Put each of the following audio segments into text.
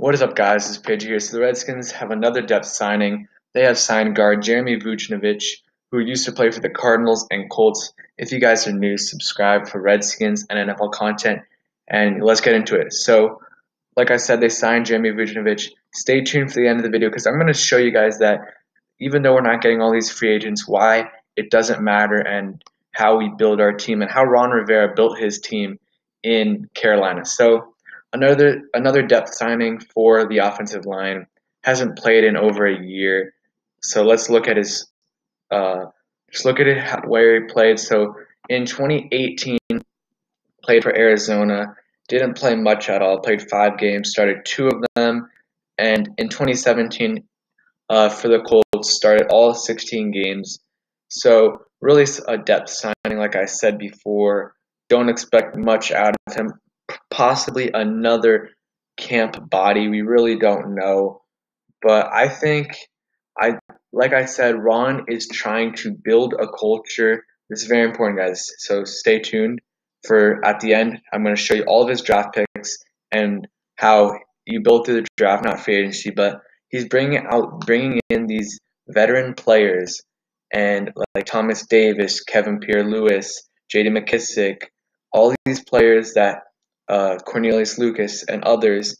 What is up, guys? Is Page here. So the Redskins have another depth signing. They have signed guard Jeremy Vujnovich, who used to play for the Cardinals and Colts. If you guys are new, subscribe for Redskins and NFL content, and let's get into it. So, like I said, they signed Jeremy Vujnovich. Stay tuned for the end of the video because I'm going to show you guys that even though we're not getting all these free agents, why it doesn't matter and how we build our team and how Ron Rivera built his team in Carolina. So Another another depth signing for the offensive line hasn't played in over a year. So let's look at his uh, just look at it where he played. So in 2018, played for Arizona. Didn't play much at all. Played five games. Started two of them. And in 2017, uh, for the Colts, started all 16 games. So really a depth signing, like I said before. Don't expect much out of him possibly another camp body. We really don't know. But I think I like I said, Ron is trying to build a culture. This is very important, guys. So stay tuned for at the end. I'm going to show you all of his draft picks and how you build through the draft, not free agency. But he's bringing out, bringing in these veteran players and like Thomas Davis, Kevin Pierre-Lewis, J.D. McKissic, all these players that uh, Cornelius Lucas, and others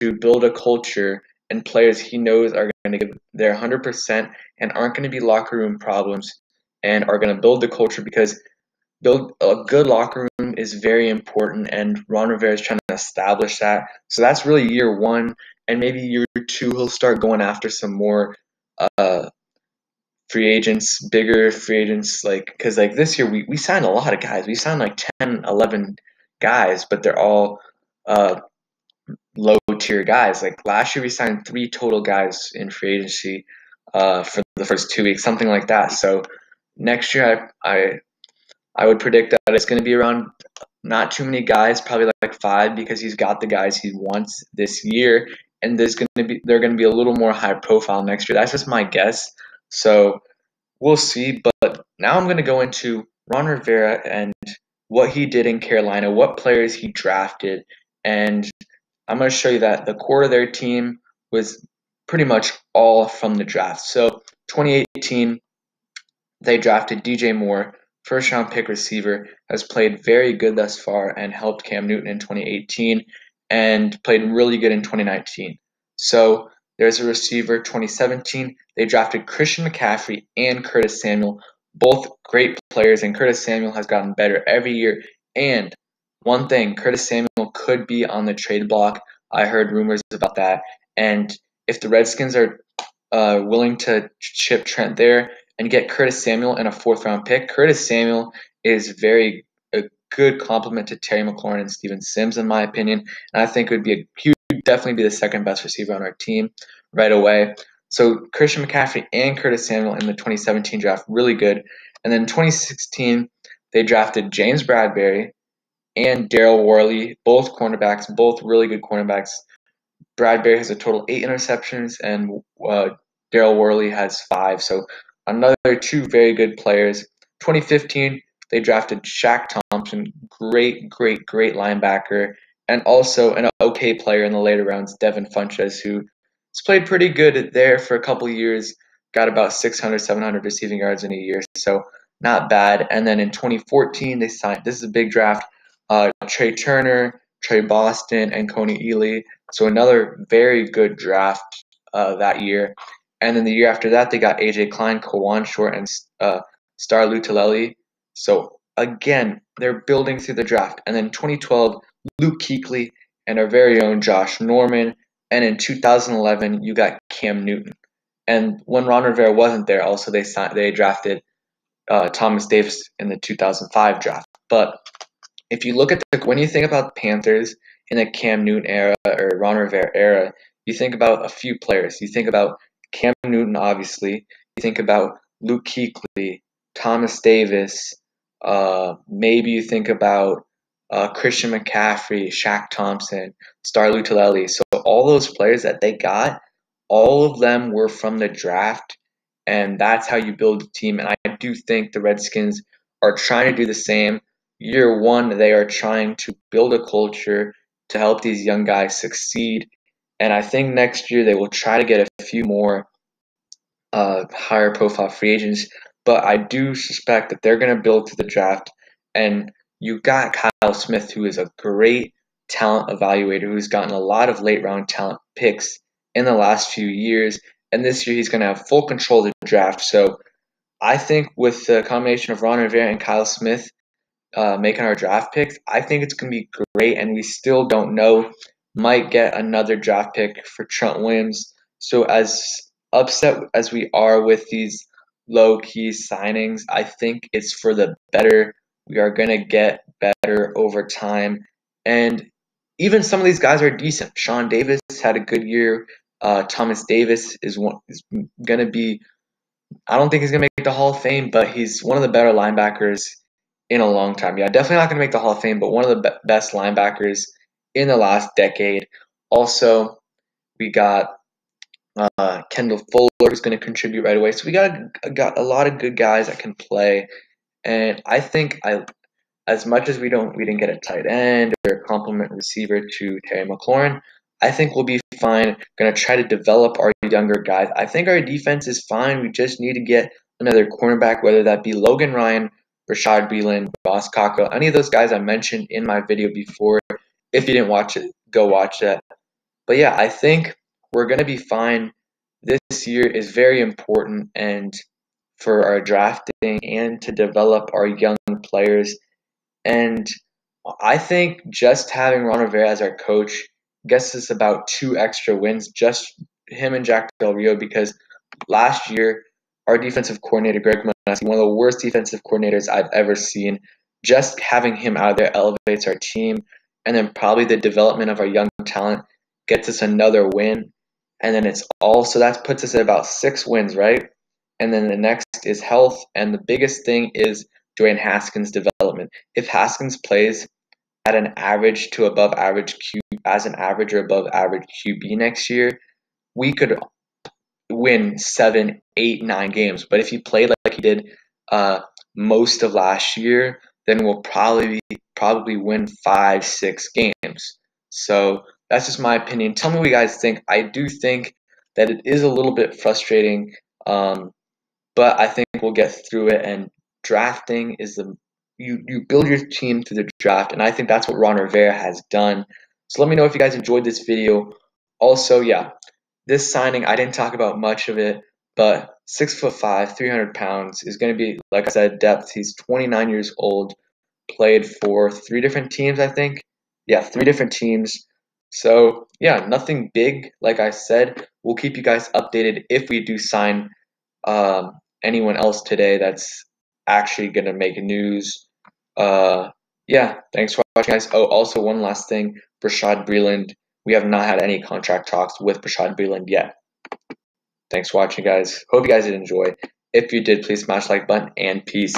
to build a culture and players he knows are going to give their 100% and aren't going to be locker room problems and are going to build the culture because build a good locker room is very important and Ron Rivera is trying to establish that. So that's really year one and maybe year two he'll start going after some more uh, free agents, bigger free agents like because like this year we, we signed a lot of guys. We signed like 10, 11 guys, but they're all uh, low tier guys. Like last year, we signed three total guys in free agency uh, for the first two weeks, something like that. So next year, I I, I would predict that it's going to be around not too many guys, probably like five, because he's got the guys he wants this year, and there's going to be they're going to be a little more high profile next year. That's just my guess. So we'll see. But now I'm going to go into Ron Rivera and what he did in Carolina, what players he drafted, and I'm going to show you that the core of their team was pretty much all from the draft. So 2018, they drafted DJ Moore, first round pick receiver, has played very good thus far and helped Cam Newton in 2018 and played really good in 2019. So there's a receiver 2017. They drafted Christian McCaffrey and Curtis Samuel, both great players, and Curtis Samuel has gotten better every year. And one thing, Curtis Samuel could be on the trade block. I heard rumors about that. And if the Redskins are uh, willing to chip Trent there and get Curtis Samuel in a fourth round pick, Curtis Samuel is very a good complement to Terry McLaurin and Steven Sims, in my opinion. And I think it would be a would definitely be the second best receiver on our team right away. So Christian McCaffrey and Curtis Samuel in the 2017 draft, really good. And then 2016, they drafted James Bradberry and Daryl Worley, both cornerbacks, both really good cornerbacks. Bradberry has a total eight interceptions, and uh, Daryl Worley has five. So another two very good players. 2015, they drafted Shaq Thompson, great, great, great linebacker, and also an okay player in the later rounds, Devin Funchess, who He's played pretty good there for a couple years. Got about 600, 700 receiving yards in a year, so not bad. And then in 2014, they signed. This is a big draft. Uh, Trai Turner, Tre Boston, and Kony Ealy. So another very good draft uh, that year. And then the year after that, they got AJ Klein, Kawann Short, and uh, Star Lotulelei. So again, they're building through the draft. And then 2012, Luke Kuechly and our very own Josh Norman and in 2011, you got Cam Newton. And when Ron Rivera wasn't there, also they signed, they drafted uh, Thomas Davis in the 2005 draft. But if you look at the when you think about Panthers in the Cam Newton era or Ron Rivera era, you think about a few players. You think about Cam Newton, obviously. You think about Luke Kuechly, Thomas Davis. Uh, maybe you think about uh, Christian McCaffrey, Shaq Thompson, Star Lotulelei. So all those players that they got, all of them were from the draft, and that's how you build a team. And I do think the Redskins are trying to do the same. Year one, they are trying to build a culture to help these young guys succeed And I think next year they will try to get a few more uh, higher profile free agents. But I do suspect that they're going to build to the draft. And you got Kyle Smith, who is a great talent evaluator, who's gotten a lot of late round talent picks in the last few years. And this year he's going to have full control of the draft. So I think with the combination of Ron Rivera and Kyle Smith uh, making our draft picks, I think it's going to be great. And we still don't know. Might get another draft pick for Trent Williams. So as upset as we are with these low key signings, I think it's for the better. We are going to get better over time. And even some of these guys are decent. Sean Davis had a good year. Uh, Thomas Davis is one is going to be. I don't think he's going to make the Hall of Fame, but he's one of the better linebackers in a long time. Yeah, definitely not going to make the Hall of Fame, but one of the be- best linebackers in the last decade. Also, we got uh, Kendall Fuller who's going to contribute right away. So we got got a lot of good guys that can play, and I think I, as much as we don't we didn't get a tight end or a complement receiver to Terry McLaurin, I think we'll be fine. Going to try to develop our younger guys. I think our defense is fine. We just need to get another cornerback, whether that be Logan Ryan, Bashaud Breeland, Ross Cockrell, any of those guys I mentioned in my video before. If you didn't watch it, go watch that. But yeah, I think we're going to be fine. This year is very important and for our drafting and to develop our young players. And I think just having Ron Rivera as our coach gets us about two extra wins, just him and Jack Del Rio, because last year our defensive coordinator Greg Manusky, one of the worst defensive coordinators I've ever seen, just having him out there elevates our team, and then probably the development of our young talent gets us another win and then it's all so that puts us at about six wins, right? And then the next is health, and the biggest thing is Dwayne Haskins' development. If Haskins plays at an average to above average Q as an average or above average QB next year, we could win seven, eight, nine games. But if he played like he did uh, most of last year, then we'll probably probably win five, six games. So that's just my opinion. Tell me what you guys think. I do think that it is a little bit frustrating, um, but I think we'll get through it. And drafting is the you you build your team through the draft, and I think that's what Ron Rivera has done. So let me know if you guys enjoyed this video. Also, yeah, this signing I didn't talk about much of it, but six foot five, 300 pounds is going to be like I said, depth. He's 29 years old, played for three different teams, I think. Yeah, three different teams. So yeah, nothing big. Like I said, we'll keep you guys updated if we do sign um, anyone else today that's actually gonna make news. Uh, yeah, thanks for watching, guys. Oh, also one last thing, Brashad Breeland. We have not had any contract talks with Brashad Breeland yet. Thanks for watching, guys. Hope you guys did enjoy. If you did, please smash like button and peace.